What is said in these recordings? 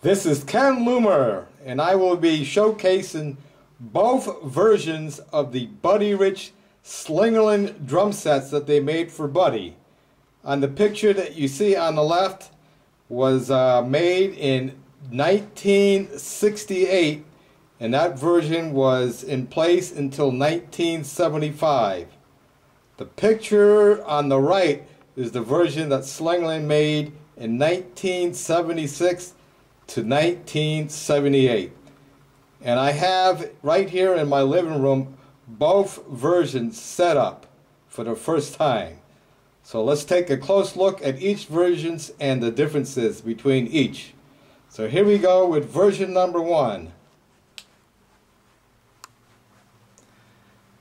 This is Ken Loomer, and I will be showcasing both versions of the Buddy Rich Slingerland drum sets that they made for Buddy. On the picture that you see on the left was uh, made in 1968, and that version was in place until 1975. The picture on the right is the version that Slingerland made in 1976 to 1978. And I have right here in my living room both versions set up for the first time. So let's take a close look at each versions and the differences between each. So here we go with version number one.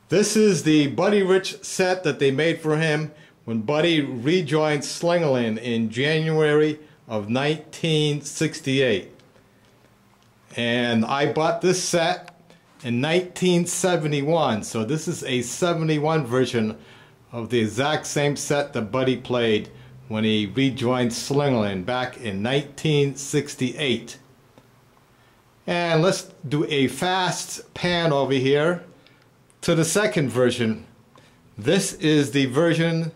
This is the Buddy Rich set that they made for him when Buddy rejoined Slingerland in January of 1968. And I bought this set in 1971, so this is a 71 version of the exact same set that Buddy played when he rejoined Slingerland back in 1968. And let's do a fast pan over here to the second version. This is the version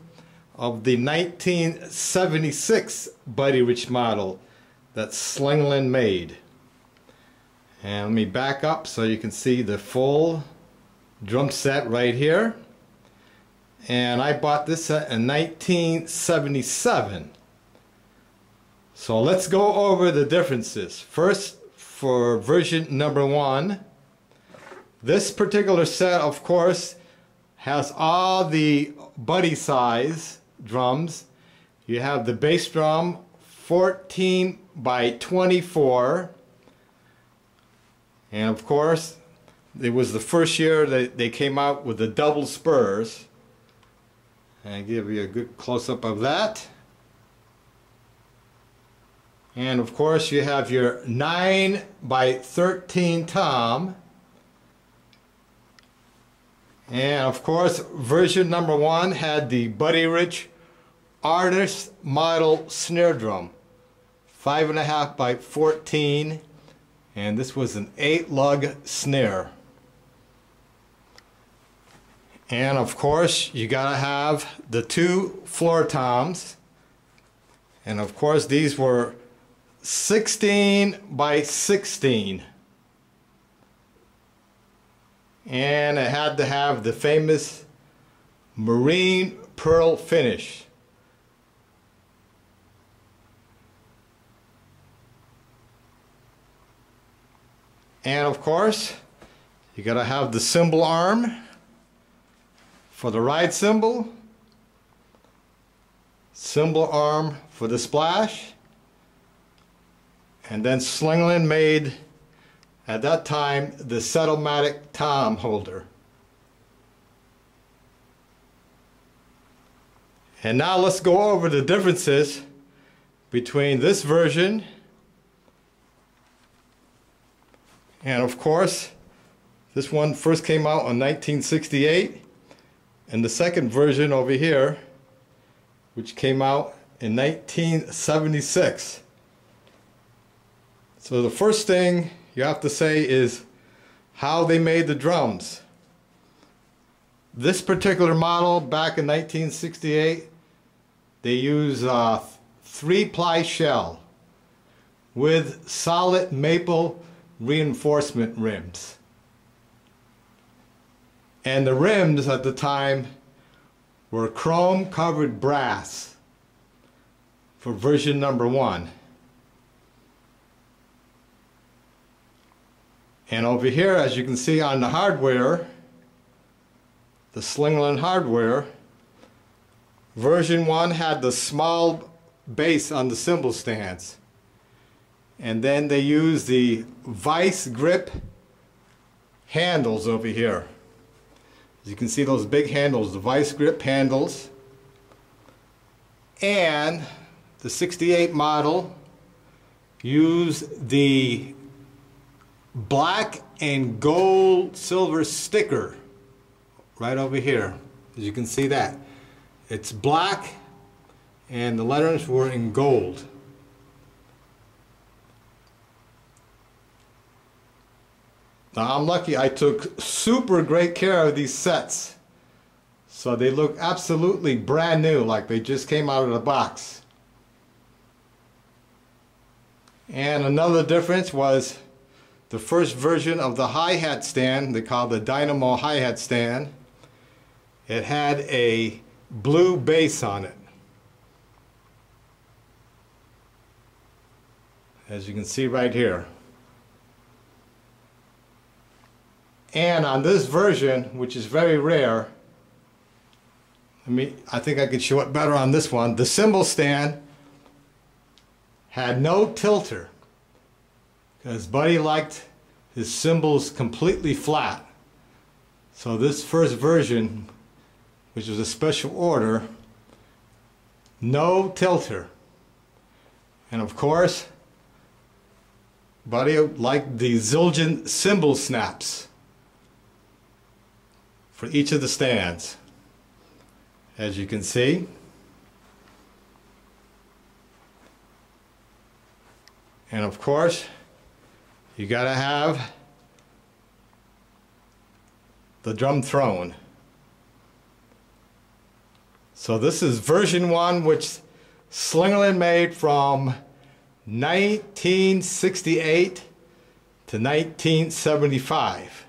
of the 1976 Buddy Rich model that Slingerland made. And let me back up so you can see the full drum set right here. And I bought this in 1977. So let's go over the differences. First, for version number one, this particular set, of course, has all the buddy size drums. You have the bass drum 14 by 24 and of course it was the first year that they came out with the double spurs. And I give you a good close-up of that. And of course you have your 9 by 13 tom. And of course version number one had the Buddy Rich artist model snare drum five and a half by 14 and this was an eight lug snare. And of course you gotta have the two floor toms. And of course these were 16 by 16 and it had to have the famous marine pearl finish And of course, you got to have the cymbal arm for the ride cymbal, cymbal arm for the splash, and then Slingerland made at that time the Set-O-Matic tom holder. And now let's go over the differences between this version And of course, this one first came out in 1968, and the second version over here, which came out in 1976. So the first thing you have to say is how they made the drums. This particular model back in 1968, they use a three-ply shell with solid maple reinforcement rims. And the rims at the time were chrome covered brass for version number one. And over here, as you can see on the hardware, the Slingerland hardware, version one had the small base on the cymbal stands and then they use the vice grip handles over here. As you can see those big handles, the vice grip handles. And the 68 model use the black and gold silver sticker right over here. As you can see that. It's black and the letters were in gold. Now I'm lucky I took super great care of these sets. So they look absolutely brand new, like they just came out of the box. And another difference was the first version of the hi-hat stand, they call the Dynamo hi-hat stand. It had a blue base on it. As you can see right here. And on this version, which is very rare, I mean, I think I could show it better on this one. The cymbal stand had no tilter because Buddy liked his cymbals completely flat. So this first version, which was a special order, no tilter. And of course, Buddy liked the Zildjian cymbal snaps for each of the stands. As you can see, and of course, you got to have the drum throne. So this is version one, which Slingerland made from 1968 to 1975.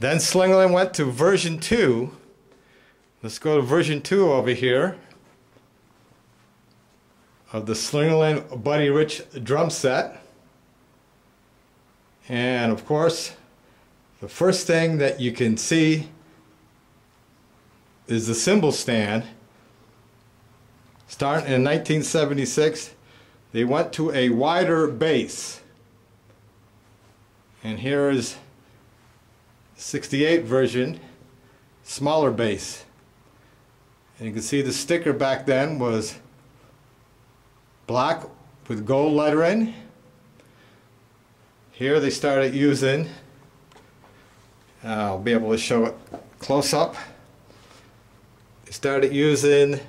Then Slingerland went to version 2. Let's go to version 2 over here of the Slingerland Buddy Rich drum set. And of course, the first thing that you can see is the cymbal stand. Starting in 1976, they went to a wider base. And here is 68 version, smaller base. And you can see the sticker back then was black with gold lettering. Here they started using, I'll be able to show it close up. They started using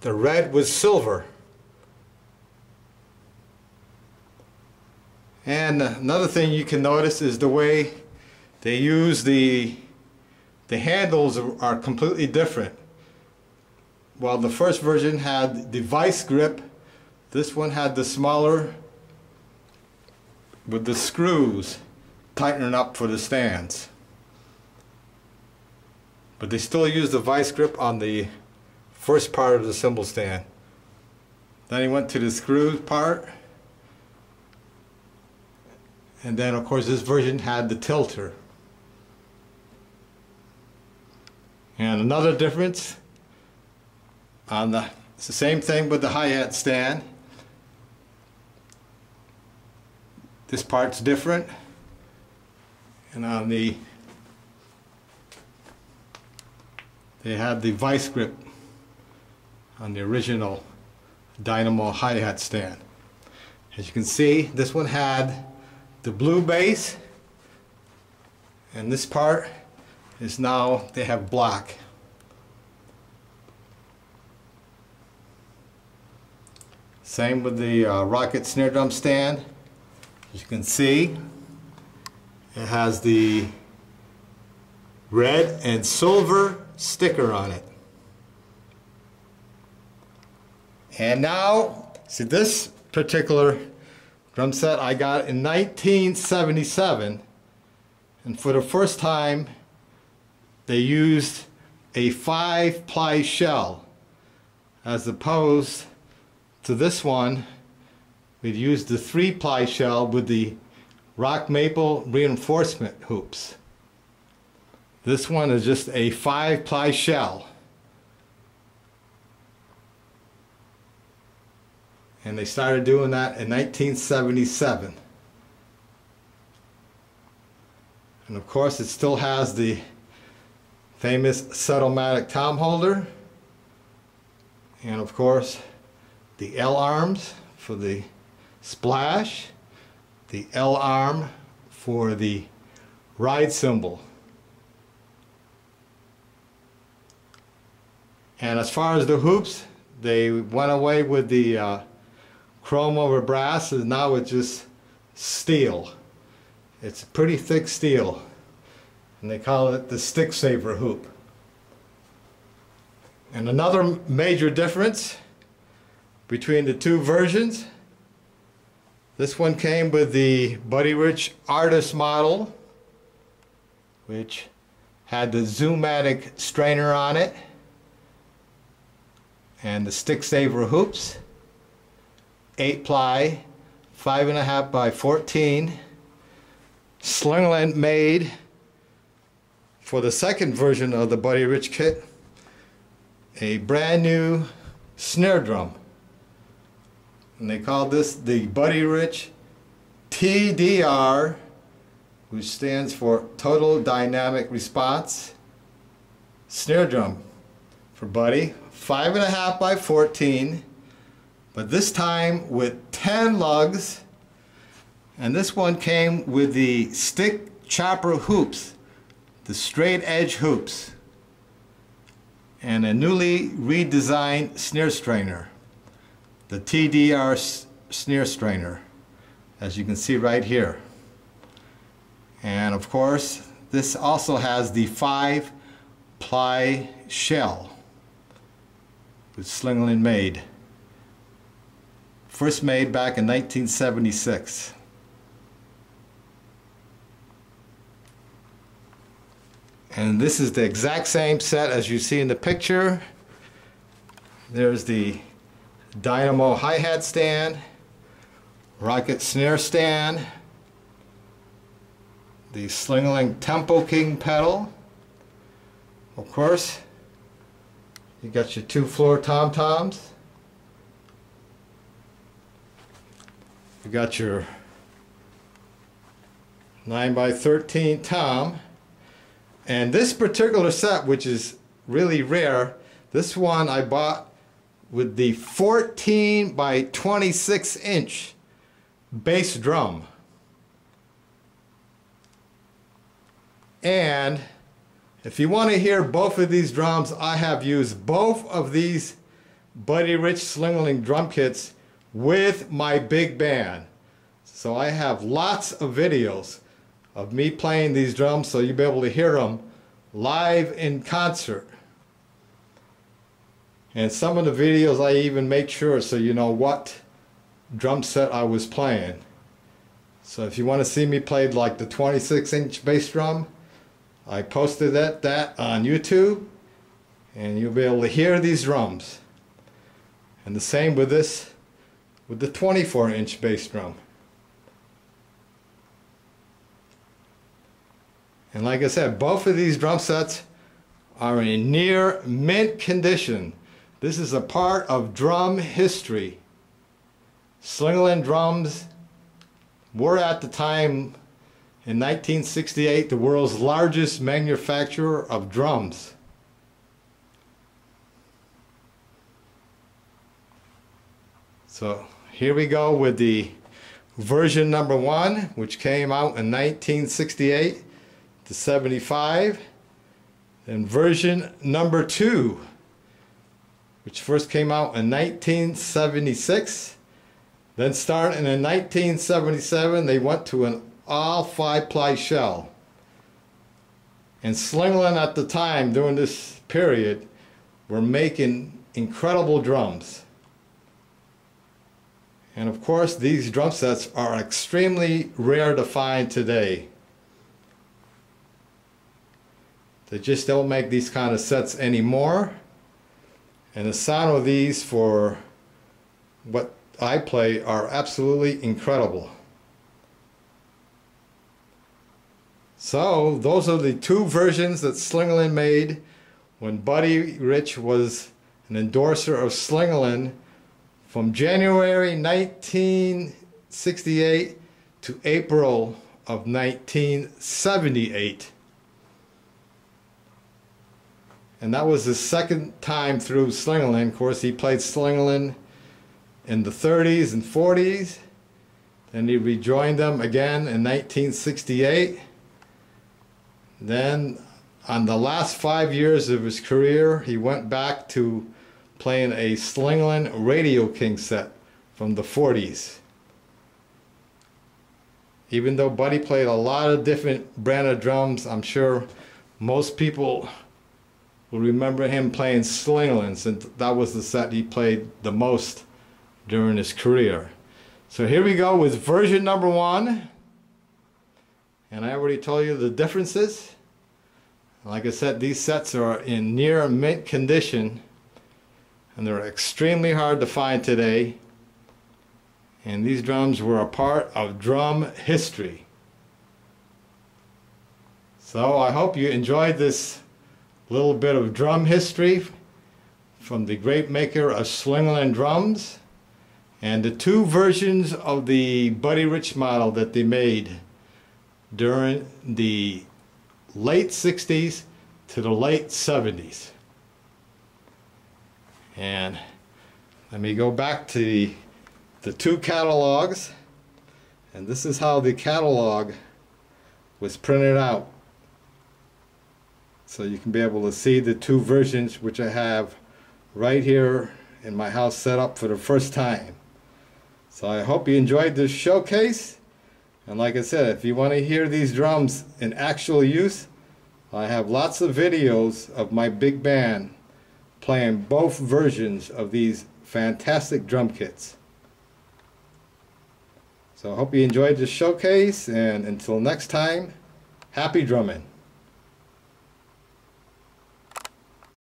the red with silver. And another thing you can notice is the way they use the the handles are completely different. While the first version had the vice grip, this one had the smaller with the screws tightening up for the stands. But they still use the vice grip on the first part of the cymbal stand. Then he went to the screw part and then of course this version had the tilter. And another difference on the, it's the same thing with the hi-hat stand. This part's different. And on the, they had the vice grip on the original Dynamo hi-hat stand. As you can see, this one had the blue base and this part is now they have black. Same with the uh, rocket snare drum stand. As you can see it has the red and silver sticker on it. And now see this particular drum set I got in 1977 and for the first time they used a five ply shell as opposed to this one. We'd used the three ply shell with the rock maple reinforcement hoops. This one is just a five ply shell and they started doing that in 1977 and of course it still has the famous Set-O-Matic tom holder. And of course the L arms for the splash the L arm for the ride cymbal and as far as the hoops they went away with the uh, chrome over brass and now it's just steel It's pretty thick steel, and they call it the stick saver hoop. And another major difference between the two versions, this one came with the Buddy Rich Artist model, which had the Zoomatic strainer on it, and the stick saver hoops, 8 ply, 5.5 by 14, Slingerland made for the second version of the Buddy Rich kit a brand new snare drum. And they called this the Buddy Rich TDR, which stands for Total Dynamic Response snare drum for Buddy. Five and a half by 14, but this time with 10 lugs. And this one came with the stick chopper hoops, the straight edge hoops and a newly redesigned snare strainer, the TDR snare strainer, as you can see right here. And of course, this also has the five ply shell with Slingerland made. First made back in 1976. And this is the exact same set as you see in the picture. There's the Dynamo hi-hat stand, rocket snare stand, the Slingerland Tempo King pedal. Of course, you got your two floor tom-toms. You got your 9 by 13 tom. And this particular set, which is really rare, this one I bought with the 14 by 26 inch bass drum. And if you want to hear both of these drums, I have used both of these Buddy Rich Slingerland drum kits with my big band. So I have lots of videos of me playing these drums so you'll be able to hear them live in concert. And some of the videos I even make sure so you know what drum set I was playing. So if you want to see me play like the 26 inch bass drum, I posted that, that on YouTube and you'll be able to hear these drums. And the same with this, with the 24 inch bass drum. And like I said, both of these drum sets are in near mint condition. This is a part of drum history. Slingerland drums were at the time in 1968 the world's largest manufacturer of drums. So here we go with the version number one, which came out in 1968 to 75. And version number two, which first came out in 1976. Then starting in 1977, they went to an all five ply shell. And Slingerland at the time, during this period, were making incredible drums. And of course, these drum sets are extremely rare to find today. They just don't make these kind of sets anymore. And the sound of these for what I play are absolutely incredible. So those are the two versions that Slingerland made when Buddy Rich was an endorser of Slingerland from January 1968 to April of 1978. And that was his second time through Slingerland. Of course, he played Slingerland in the 30s and 40s. Then he rejoined them again in 1968. Then, on the last five years of his career, he went back to playing a Slingerland Radio King set from the 40s. Even though Buddy played a lot of different brand of drums, I'm sure most people will remember him playing Slingerland since that was the set he played the most during his career. So here we go with version number one. And I already told you the differences. Like I said, these sets are in near mint condition and they're extremely hard to find today. And these drums were a part of drum history. So I hope you enjoyed this little bit of drum history from the great maker of Slingerland drums and the two versions of the Buddy Rich model that they made during the late 60s to the late 70s. And let me go back to the, the two catalogs. And this is how the catalog was printed out. So you can be able to see the two versions which I have right here in my house set up for the first time. So I hope you enjoyed this showcase. And like I said, if you want to hear these drums in actual use, I have lots of videos of my big band playing both versions of these fantastic drum kits. So I hope you enjoyed this showcase and until next time, happy drumming.